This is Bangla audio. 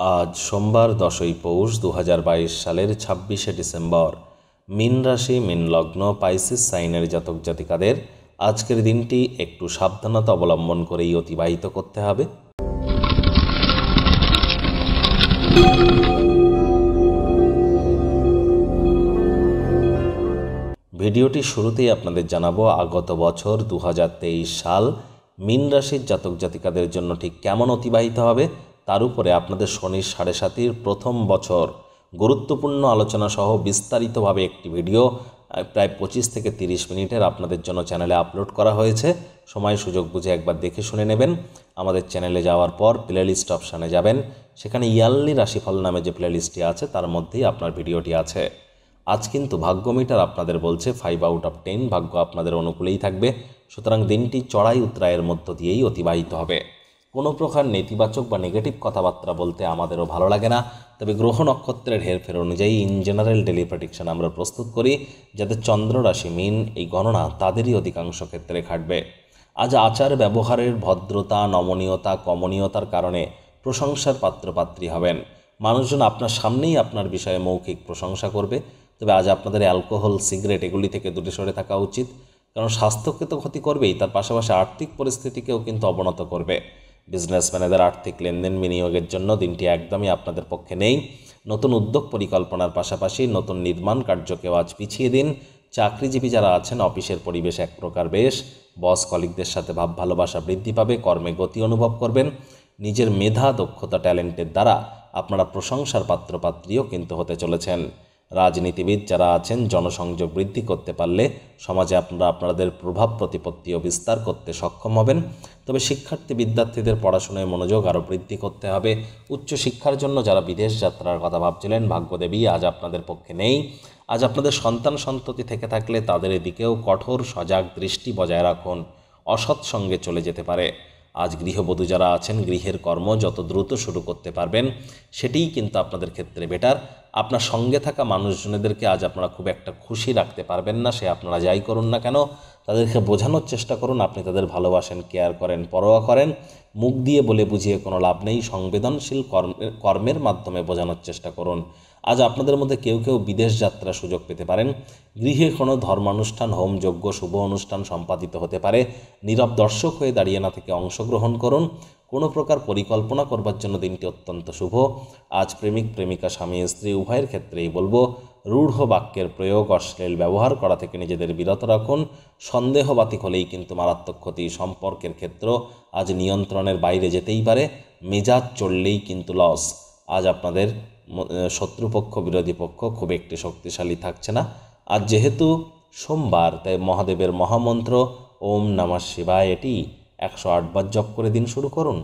আজ সোমবার দশই পৌষ দু হাজার বাইশ সালের ছাব্বিশে ডিসেম্বর। মিন রাশি, মিন লগ্ন, পাইসিস সাইনের জাতক জাতিকাদের আজকের দিনটি একটু সাবধানতা অবলম্বন করেই অতিবাহিত করতে হবে। ভিডিওটি শুরুতেই আপনাদের জানাব আগত বছর দু হাজার তেইশ সাল মিন রাশির জাতক জাতিকাদের জন্য ঠিক কেমন অতিবাহিত হবে তার উপরে আপনাদের শনির সাড়ে সাতির প্রথম বছর গুরুত্বপূর্ণ আলোচনা সহ বিস্তারিতভাবে একটি ভিডিও প্রায় পঁচিশ থেকে তিরিশ মিনিটের আপনাদের জন্য চ্যানেলে আপলোড করা হয়েছে। সময় সুযোগ বুঝে একবার দেখে শুনে নেবেন। আমাদের চ্যানেলে যাওয়ার পর প্লেলিস্ট অপশানে যাবেন। সেখানে ইয়ারলি রাশিফল নামে যে প্লেলিস্টটি আছে, তার মধ্যেই আপনার ভিডিওটি আছে। আজ কিন্তু ভাগ্য মিটার আপনাদের বলছে ফাইভ আউট অফ টেন ভাগ্য আপনাদের অনুকূলেই থাকবে। সুতরাং দিনটি চড়াই উত্তরায়ের মধ্য দিয়েই অতিবাহিত হবে। কোনো প্রকার নেতিবাচক বা নেগেটিভ কথাবার্তা বলতে আমাদেরও ভালো লাগে না। তবে গ্রহ নক্ষত্রের হেরফের অনুযায়ী ইন জেনারেল ডেলি প্রেডিকশন আমরা প্রস্তুত করি, যাতে চন্দ্র রাশি, মিন এই গণনা তাদেরই অধিকাংশ ক্ষেত্রে খাটবে আজ আচার ব্যবহারের ভদ্রতা, নমনীয়তা, কমনীয়তার কারণে প্রশংসার পাত্রপাত্রী হবেন। মানুষজন আপনার সামনেই আপনার বিষয়ে মৌখিক প্রশংসা করবে। তবে আজ আপনাদের অ্যালকোহল, সিগারেট এগুলি থেকে দূরে সরে থাকা উচিত। কারণ স্বাস্থ্যকে তো ক্ষতি করবেই, তার পাশাপাশি আর্থিক পরিস্থিতিকেও কিন্তু অবনত করবে। বিজনেসম্যানেদের আর্থিক লেনদেন বিনিয়োগের জন্য দিনটি একদমই আপনাদের পক্ষে নেই। নতুন উদ্যোগ পরিকল্পনার পাশাপাশি নতুন নির্মাণ কার্যকেও আজ পিছিয়ে দিন। চাকরিজীবী যারা আছেন, অফিসের পরিবেশ এক প্রকার বেশ। বস কলিগদের সাথে ভাব ভালোবাসা বৃদ্ধি পাবে, কর্মে গতি অনুভব করবেন। নিজের মেধা, দক্ষতা, ট্যালেন্টের দ্বারা আপনারা প্রশংসার পাত্রপাত্রীও কিন্তু হতে চলেছেন। রাজনীতিবিদ যারা আছেন, জনসংযোগ বৃদ্ধি করতে পারলে সমাজে আপনারা আপনাদের প্রভাব প্রতিপত্তিও বিস্তার করতে সক্ষম হবেন। তবে শিক্ষার্থী বিদ্যার্থীদের পড়াশোনায় মনোযোগ আরও বৃদ্ধি করতে হবে। উচ্চশিক্ষার জন্য যারা বিদেশ যাত্রার কথা ভাবছিলেন, ভাগ্যদেবী আজ আপনাদের পক্ষে নেই। আজ আপনাদের সন্তান সন্ততি থেকে থাকলে তাদের এদিকেও কঠোর, সজাগ দৃষ্টি বজায় রাখুন। অসৎ সঙ্গে চলে যেতে পারে। আজ গৃহবধূ যারা আছেন, গৃহের কর্ম যত দ্রুত শুরু করতে পারবেন, সেটিই কিন্তু আপনাদের ক্ষেত্রে বেটার আপনার সঙ্গে থাকা মানুষজনেদেরকে আজ আপনারা খুব একটা খুশি রাখতে পারবেন না, সে আপনারা যাই করুন না কেন, তাদেরকে বোঝানোর চেষ্টা করুন, আপনি তাদের ভালোবাসেন কেয়ার করেন, পরোয়া করেন, মুখ দিয়ে বলে বুঝিয়ে কোনো লাভ নেই, সংবেদনশীল কর্মের কর্মের মাধ্যমে বোঝানোর চেষ্টা করুন। আজ আপনাদের মধ্যে কেউ কেউ বিদেশ যাত্রার সুযোগ পেতে পারেন, গৃহে কোনো ধর্মানুষ্ঠান হোমযজ্ঞ শুভ অনুষ্ঠান সম্পাদিত হতে পারে, নীরব দর্শক হয়ে দাঁড়িয়ে না থেকে অংশগ্রহণ করুন কোনো প্রকার পরিকল্পনা করবার জন্য দিনটি অত্যন্ত শুভ। আজ প্রেমিক, প্রেমিকা, স্বামী, স্ত্রী, উভয়ের ক্ষেত্রেই বলব, রূঢ় বাক্যের প্রয়োগ, অশ্লীল ব্যবহার করা থেকে নিজেদের বিরত রাখুন। সন্দেহবাতিক হলেই কিন্তু মারাত্মক ক্ষতি সম্পর্কের ক্ষেত্র। আজ নিয়ন্ত্রণের বাইরে যেতেই পারে, মেজাজ চললেই কিন্তু লস। আজ আপনাদের শত্রুপক্ষ, বিরোধী পক্ষ খুব একটি শক্তিশালী থাকছে না। আজ যেহেতু সোমবার, তাই মহাদেবের মহামন্ত্র, ওম নমঃ শিবায় এটি একশো আটবার জপ করে দিন শুরু করুন।